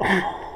Oh.